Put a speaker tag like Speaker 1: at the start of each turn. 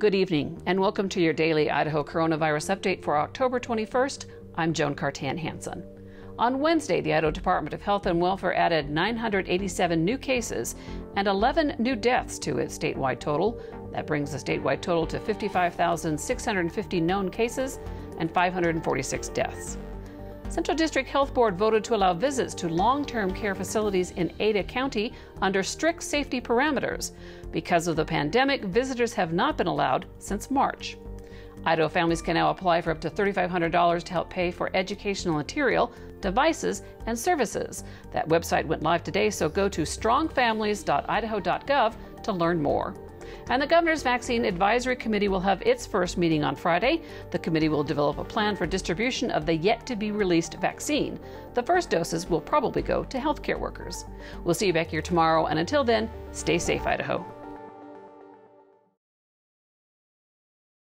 Speaker 1: Good evening, and welcome to your daily Idaho coronavirus update for October 21st. I'm Joan Cartan Hansen. On Wednesday, the Idaho Department of Health and Welfare added 987 new cases and 11 new deaths to its statewide total. That brings the statewide total to 55,650 known cases and 546 deaths. Central District Health Board voted to allow visits to long term care facilities in Ada County under strict safety parameters. Because of the pandemic, visitors have not been allowed since March. Idaho families can now apply for up to $3,500 to help pay for educational material, devices, and services. That website went live today, so go to strongfamilies.idaho.gov to learn more. And the Governor's Vaccine Advisory Committee will have its first meeting on Friday. The committee will develop a plan for distribution of the yet to be released vaccine. The first doses will probably go to healthcare workers. We'll see you back here tomorrow, and until then, stay safe, Idaho.